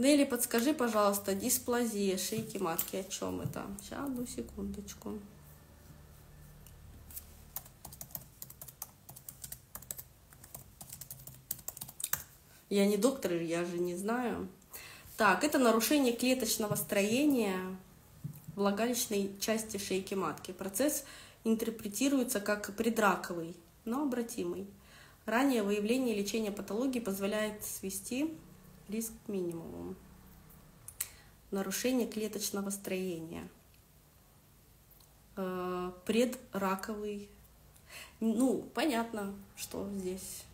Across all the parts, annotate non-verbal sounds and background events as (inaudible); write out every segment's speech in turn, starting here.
Нелли, подскажи, пожалуйста, дисплазия шейки матки, о чем это? Сейчас, одну секундочку. Я не доктор, я же не знаю. Так, это нарушение клеточного строения влагалищной части шейки матки. Процесс интерпретируется как предраковый, но обратимый. Ранее выявление и лечение патологии позволяет свести риск к минимуму. Нарушение клеточного строения. Э, предраковый. Ну, понятно, что здесь.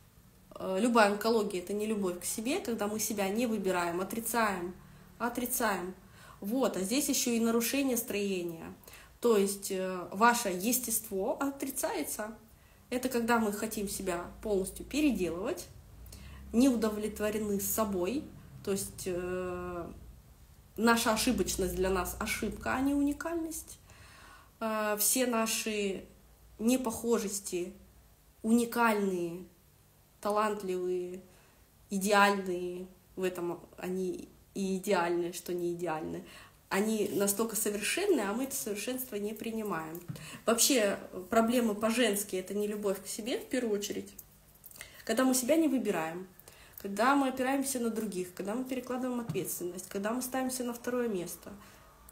Э, любая онкология – это не любовь к себе, когда мы себя не выбираем, отрицаем, отрицаем. Вот, а здесь еще и нарушение строения. То есть э, ваше естество отрицается. Это когда мы хотим себя полностью переделывать, не удовлетворены собой, то есть э, наша ошибочность для нас ошибка, а не уникальность. Э, все наши непохожести уникальные, талантливые, идеальные, в этом они и идеальные, что не идеальны. Они настолько совершенны, а мы это совершенство не принимаем. Вообще проблемы по-женски — это не любовь к себе в первую очередь. Когда мы себя не выбираем, когда мы опираемся на других, когда мы перекладываем ответственность, когда мы ставимся на второе место,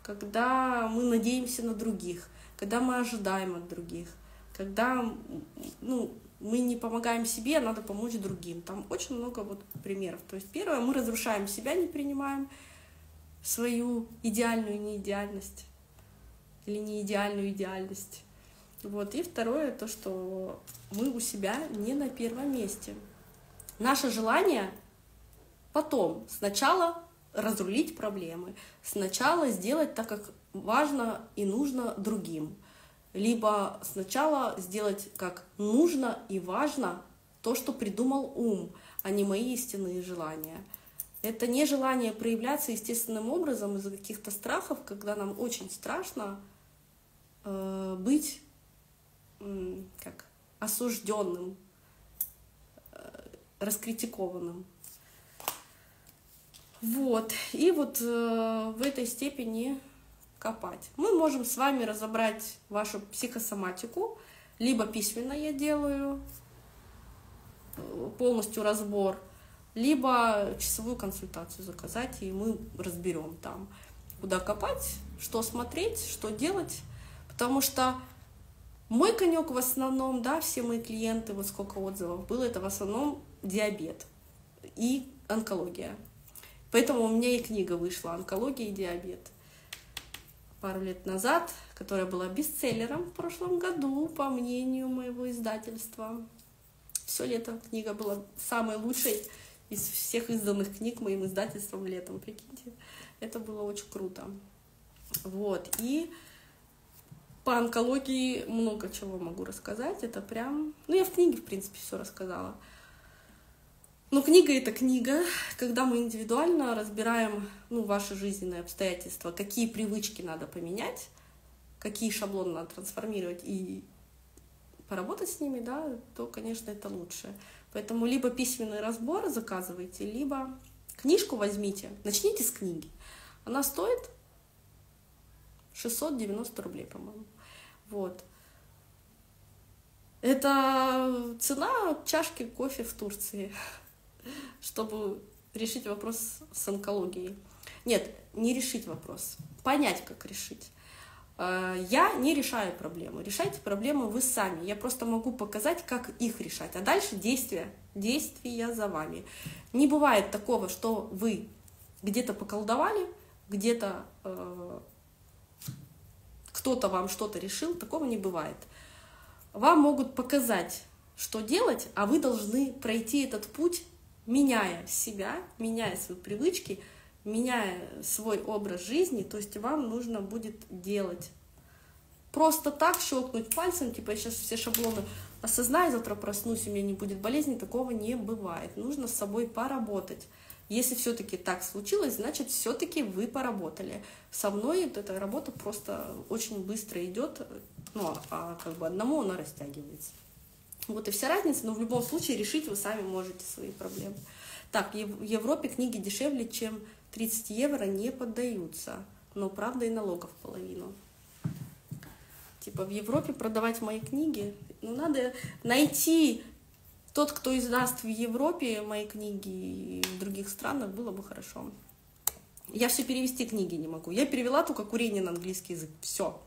когда мы надеемся на других, когда мы ожидаем от других, когда ну, мы не помогаем себе, а надо помочь другим. Там очень много вот примеров. То есть первое, мы разрушаем себя, не принимаем свою идеальную неидеальность или неидеальную идеальность. Вот. И второе, то, что мы у себя не на первом месте. Наше желание потом, сначала разрулить проблемы, сначала сделать так, как важно и нужно другим, либо сначала сделать как нужно и важно то, что придумал ум, а не мои истинные желания. Это не желание проявляться естественным образом из-за каких-то страхов, когда нам очень страшно э, быть как осужденным, э, раскритикованным. Вот. И вот э, в этой степени копать. Мы можем с вами разобрать вашу психосоматику, либо письменно я делаю э, полностью разбор, либо часовую консультацию заказать, и мы разберем там, куда копать, что смотреть, что делать, потому что мой конек в основном, да, все мои клиенты, вот сколько отзывов было, это в основном диабет и онкология. Поэтому у меня и книга вышла «Онкология и диабет» пару лет назад, которая была бестселлером в прошлом году, по мнению моего издательства. Все лето книга была самой лучшей из всех изданных книг моим издательством летом, прикиньте. Это было очень круто. Вот, и по онкологии много чего могу рассказать. Это прям... Ну, я в книге, в принципе, все рассказала. Но книга — это книга, когда мы индивидуально разбираем ну, ваши жизненные обстоятельства, какие привычки надо поменять, какие шаблоны надо трансформировать и поработать с ними, да, то, конечно, это лучше. Поэтому либо письменный разбор заказывайте, либо книжку возьмите, начните с книги. Она стоит 690 рублей, по-моему. Вот. Это цена чашки кофе в Турции (laughs) чтобы решить вопрос с онкологией. Нет, не решить вопрос, понять, как решить. Э, я не решаю проблемы. Решайте проблемы вы сами. Я просто могу показать, как их решать. А дальше действия. Действия за вами. Не бывает такого, что вы где-то поколдовали, где-то э, кто-то вам что-то решил. Такого не бывает. Вам могут показать, что делать, а вы должны пройти этот путь меняя себя, меняя свои привычки, меняя свой образ жизни, то есть вам нужно будет делать. Просто так щелкнуть пальцем, типа я сейчас все шаблоны осознаю, завтра проснусь, у меня не будет болезни, такого не бывает. Нужно с собой поработать. Если все-таки так случилось, значит, все-таки вы поработали. Со мной вот эта работа просто очень быстро идет, ну, а как бы одному она растягивается. Вот и вся разница, но в любом случае решить вы сами можете свои проблемы. Так, в Европе книги дешевле, чем 30 евро не поддаются, но правда и налогов половину. Типа в Европе продавать мои книги, ну надо найти тот, кто издаст в Европе мои книги и в других странах, было бы хорошо. Я все перевести книги не могу. Я перевела только курение на английский язык. Все.